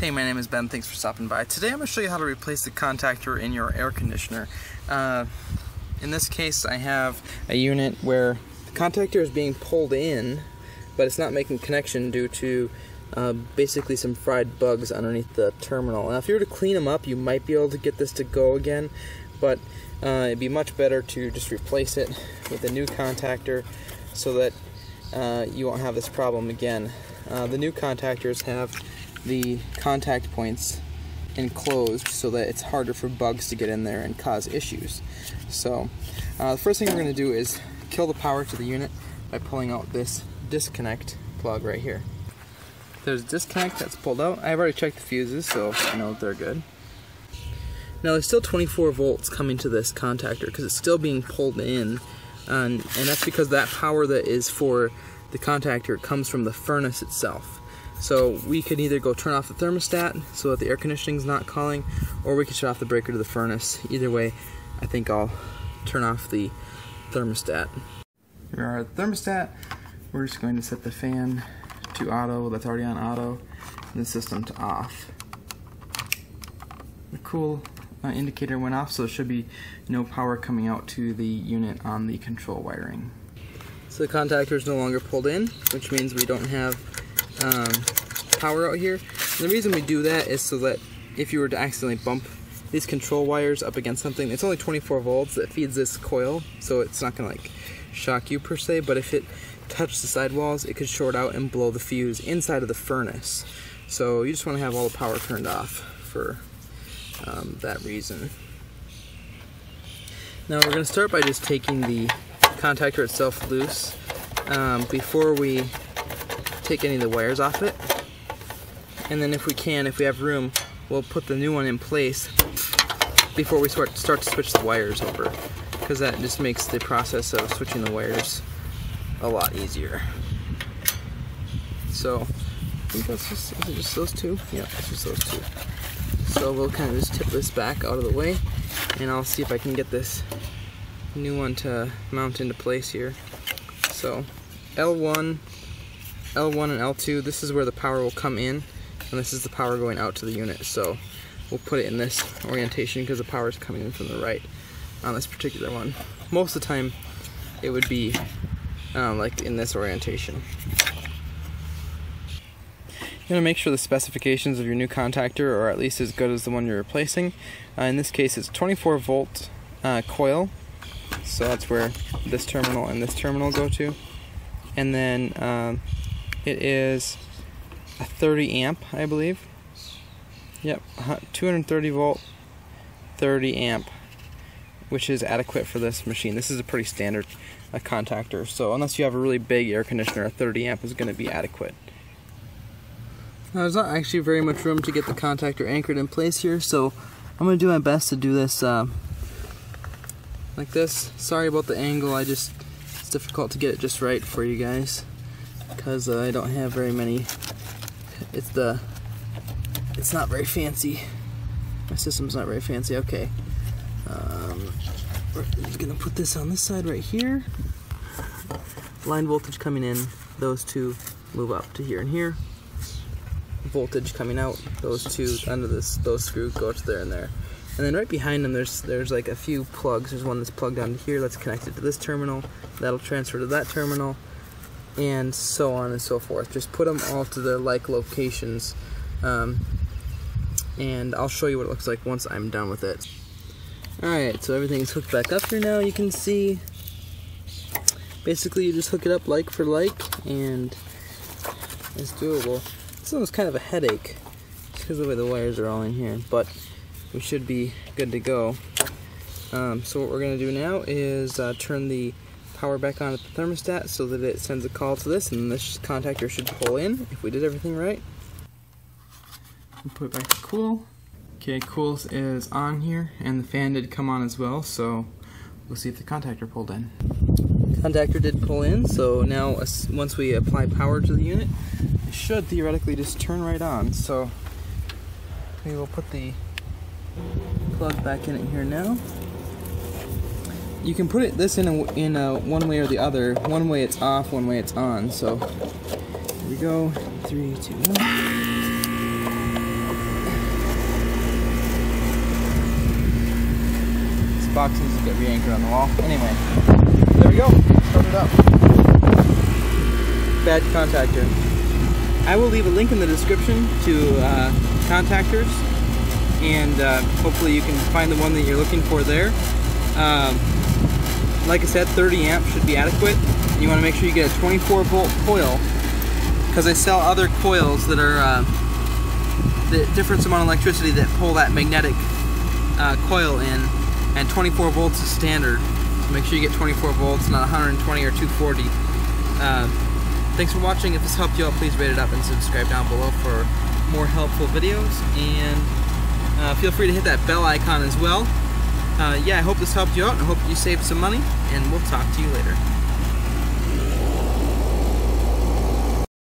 Hey, my name is Ben. Thanks for stopping by. Today I'm going to show you how to replace the contactor in your air conditioner. Uh, in this case, I have a unit where the contactor is being pulled in, but it's not making connection due to uh, basically some fried bugs underneath the terminal. Now, if you were to clean them up, you might be able to get this to go again, but uh, it'd be much better to just replace it with a new contactor so that uh, you won't have this problem again. Uh, the new contactors have the contact points enclosed so that it's harder for bugs to get in there and cause issues. So uh, the first thing we're going to do is kill the power to the unit by pulling out this disconnect plug right here. There's a disconnect that's pulled out. I've already checked the fuses so I know they're good. Now there's still 24 volts coming to this contactor because it's still being pulled in and, and that's because that power that is for the contactor comes from the furnace itself. So we could either go turn off the thermostat so that the air conditioning is not calling, or we could shut off the breaker to the furnace. Either way, I think I'll turn off the thermostat. Here are the thermostat. We're just going to set the fan to auto, that's already on auto, and the system to off. The cool uh, indicator went off, so there should be no power coming out to the unit on the control wiring. So the contactor is no longer pulled in, which means we don't have um, power out here. And the reason we do that is so that if you were to accidentally bump these control wires up against something, it's only 24 volts that feeds this coil, so it's not gonna like shock you per se, but if it touched the sidewalls, it could short out and blow the fuse inside of the furnace. So you just wanna have all the power turned off for um, that reason. Now we're gonna start by just taking the contactor itself loose um, before we take any of the wires off it. And then if we can, if we have room, we'll put the new one in place before we start, start to switch the wires over. Because that just makes the process of switching the wires a lot easier. So, I think that's just, is it just those two? Yeah, it's just those two. So we'll kind of just tip this back out of the way and I'll see if I can get this new one to mount into place here. So L1 L1 and L2, this is where the power will come in, and this is the power going out to the unit. So we'll put it in this orientation because the power is coming in from the right on this particular one. Most of the time, it would be um, like in this orientation. You want to make sure the specifications of your new contactor are at least as good as the one you're replacing. Uh, in this case, it's 24 volt uh, coil, so that's where this terminal and this terminal go to. And then um, it is a 30 amp, I believe. Yep, 230 volt, 30 amp, which is adequate for this machine. This is a pretty standard uh, contactor, so unless you have a really big air conditioner, a 30 amp is going to be adequate. Now, there's not actually very much room to get the contactor anchored in place here, so I'm going to do my best to do this uh, like this. Sorry about the angle, I just, it's difficult to get it just right for you guys because I don't have very many. It's the, it's not very fancy. My system's not very fancy. Okay, um, we're gonna put this on this side right here. Line voltage coming in, those two move up to here and here. Voltage coming out, those two under this, those screws go to there and there. And then right behind them, there's there's like a few plugs. There's one that's plugged onto here that's connected to this terminal. That'll transfer to that terminal and so on and so forth. Just put them all to their like locations, um, and I'll show you what it looks like once I'm done with it. Alright, so everything's hooked back up here now, you can see. Basically, you just hook it up like for like, and it's doable. This one was kind of a headache, because of the way the wires are all in here, but we should be good to go. Um, so what we're going to do now is uh, turn the power back on at the thermostat so that it sends a call to this and this contactor should pull in if we did everything right. We'll put it back to cool. Okay, cool is on here and the fan did come on as well so we'll see if the contactor pulled in. Contactor did pull in so now once we apply power to the unit it should theoretically just turn right on so we will put the plug back in it here now you can put it this in a, in a, one way or the other. One way it's off, one way it's on. So here we go. Three, two, one. This box needs to get re-anchored on the wall. Anyway, there we go. Start it up. Bad contactor. I will leave a link in the description to uh, contactors, and uh, hopefully you can find the one that you're looking for there. Um, like I said, 30 amps should be adequate. You want to make sure you get a 24 volt coil because I sell other coils that are uh, the difference amount of electricity that pull that magnetic uh, coil in, and 24 volts is standard. So make sure you get 24 volts, not 120 or 240. Uh, thanks for watching. If this helped you out, please rate it up and subscribe down below for more helpful videos. And uh, feel free to hit that bell icon as well. Uh, yeah, I hope this helped you out, I hope you saved some money, and we'll talk to you later.